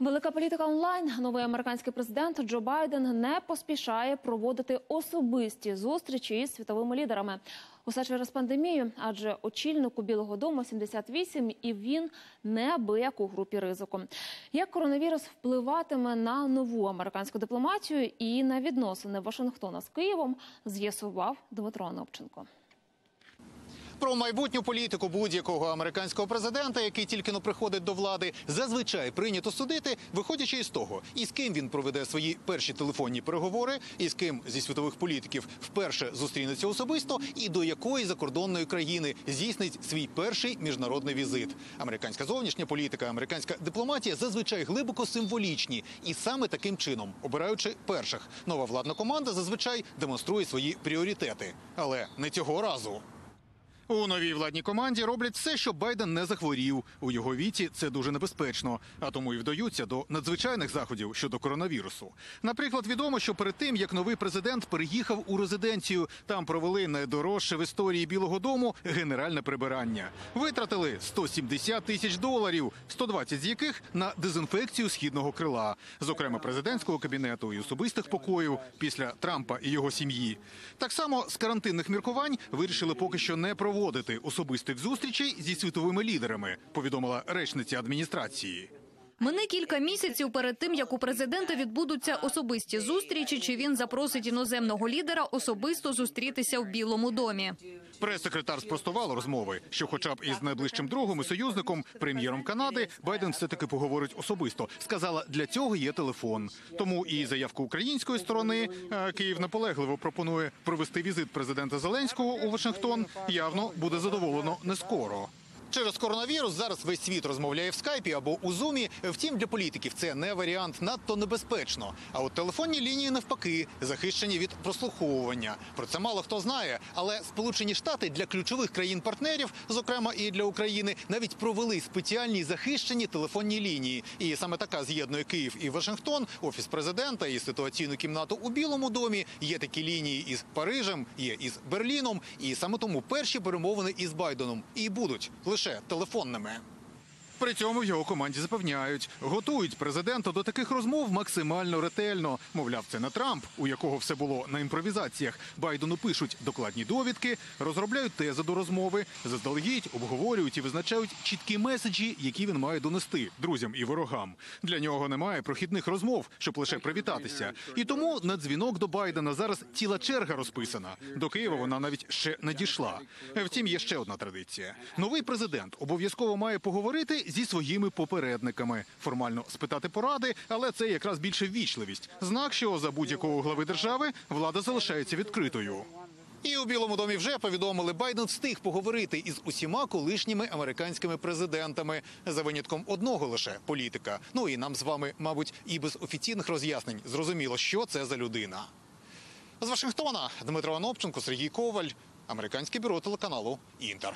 Велика політика онлайн. Новий американський президент Джо Байден не поспішає проводити особисті зустрічі із світовими лідерами. Усе через пандемію, адже очільнику Білого Дому 78, і він неабияк у групі ризику. Як коронавірус впливатиме на нову американську дипломатію і на відносини Вашингтона з Києвом, з'ясував Дмитро Анопченко. Про майбутню політику будь-якого американського президента, який тільки но приходить до влади, зазвичай прийнято судити, виходячи із того, і з ким він проведе свої перші телефонні переговори, і з ким зі світових політиків вперше зустрінеться особисто, і до якої закордонної країни здійснить свій перший міжнародний візит. Американська зовнішня політика, американська дипломатія зазвичай глибоко символічні, і саме таким чином, обираючи перших, нова владна команда зазвичай демонструє свої пріоритети, але не цього разу. У новій владній команді роблять все, щоб Байден не захворів. У його віці це дуже небезпечно, а тому і вдаються до надзвичайних заходів щодо коронавірусу. Наприклад, відомо, що перед тим як новий президент переїхав у резиденцію, там провели найдорожче в історії Білого Дому генеральне прибирання. Витратили 170 тисяч доларів, 120 з яких на дезінфекцію східного крила, зокрема президентського кабінету і особистих покоїв після Трампа і його сім'ї. Так само з карантинних міркувань вирішили поки що не проводити особистих зустрічей зі світовими лідерами, повідомила речниця адміністрації. Мине кілька місяців перед тим, як у президента відбудуться особисті зустрічі, чи він запросить іноземного лідера особисто зустрітися в Білому домі. Прес-секретар спростував розмови, що, хоча б із найближчим другом і союзником, прем'єром Канади, Байден все таки поговорить особисто. Сказала, для цього є телефон. Тому і заявку української сторони Київ наполегливо пропонує провести візит президента Зеленського у Вашингтон. Явно буде задоволено не скоро. Через коронавірус зараз весь світ розмовляє в скайпі або у зумі. Втім, для політиків це не варіант надто небезпечно. А от телефонні лінії навпаки захищені від прослуховування. Про це мало хто знає. Але Сполучені Штати для ключових країн-партнерів, зокрема і для України, навіть провели спеціальні захищені телефонні лінії. І саме така з'єднує Київ і Вашингтон, офіс президента і ситуаційну кімнату у Білому домі. Є такі лінії із Парижем, є із Берліном. І саме тому перші перемовини із Байденом і будуть лише телефонними. При цьому в його команді запевняють, готують президента до таких розмов максимально ретельно. Мовляв, це не Трамп, у якого все було на імпровізаціях. Байдену пишуть докладні довідки, розробляють тези до розмови, заздалегідь обговорюють і визначають чіткі меседжі, які він має донести друзям і ворогам. Для нього немає прохідних розмов, щоб лише привітатися. І тому на дзвінок до Байдена зараз ціла черга розписана. До Києва вона навіть ще не дійшла. Втім, є ще одна традиція: новий президент обов'язково має поговорити зі своїми попередниками, формально спитати поради, але це якраз більше ввічливість. Знак, що за будь-якого глави держави влада залишається відкритою. І у Білому домі вже повідомили, Байден встиг поговорити із усіма колишніми американськими президентами за винятком одного лише політика. Ну і нам з вами, мабуть, і без офіційних роз'яснень зрозуміло, що це за людина. З Вашингтона Дмитро Анопченко, Сергій Коваль, американське бюро телеканалу Інтер.